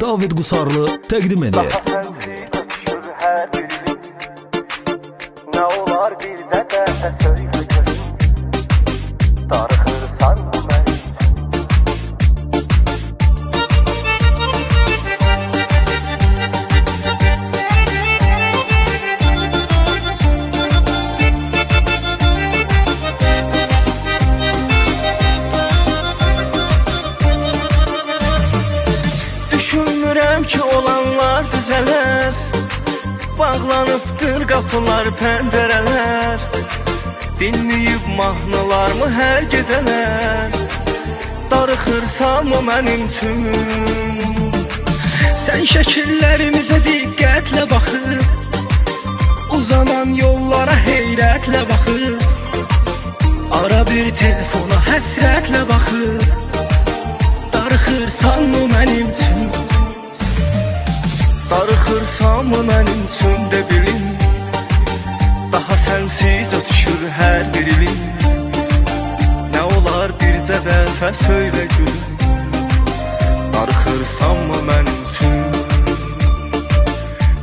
David Qusarlı təqdim edir. Nə olar bir də dəfə söylə düzələr Bağlanıbdır qapılar, pəncərələr Dinləyib mahnılarımı hər gecələr Darıxırsan mı mənim üçün Sən şəkillərimizə diqqətlə baxır. Uzanan yollara heyrətlə baxır. Ara bir telefona həsrətlə baxır. Darıxırsan mı mənim üçün Darıxırsan mı mənim üçün də bilin? Daha sənsiz ötüşür hər bir ilin. Nə olar bircə dəfə söylə gülüm? Darıxırsan mı mənim üçün?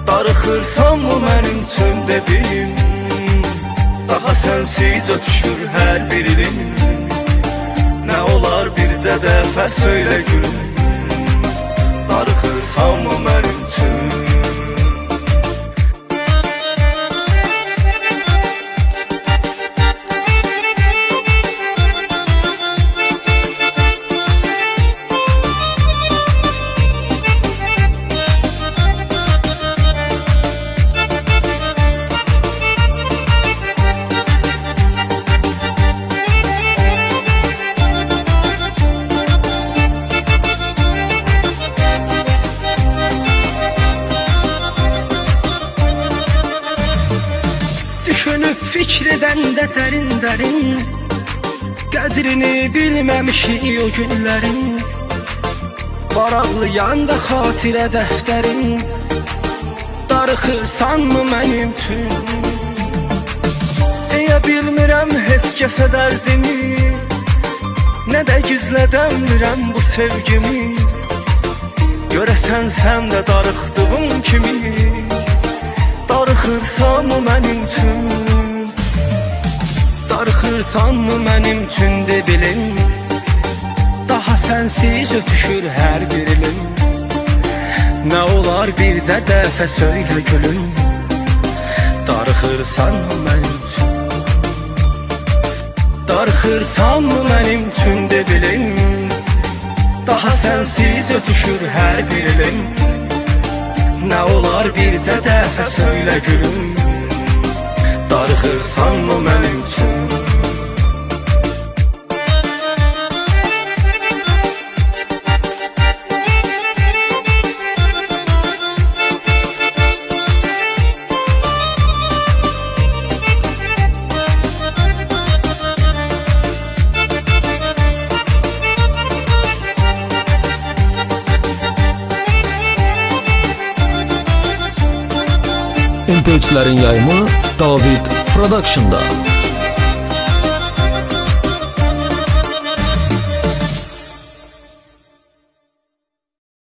Darıxırsan mı mənim üçün də bilin? Daha sənsiz ötüşür hər bir ilin. Nə olar bircə dəfə söylə gülüm Düşünüb fikr edəndə dərin-dərin Qədrini bilməmişik o günlərin Varaqlayan da xatirə dəftərin Darıxırsanmı mənim üçün Deyə bilmirəm heç kəsə dərdimi Nə də gizlədəmirəm bu sevgimi? Görəsən sən də darıxdığım kimi Darıxırsan mı mənim üçün Darıxırsan mı mənim üçün de bilin Daha sənsiz ötüşür hər bir ilim Nə olar bircə dəfə söylə gülüm. Darıxırsan mı mənim üçün Darıxırsan mı mənim üçün de bilin Daha sənsiz ötüşür hər bir ilim Nə olar bircə dəfə söylə gülüm. Darıxırsan mı mənim üçün MP3'lerin yayımı David Production'da.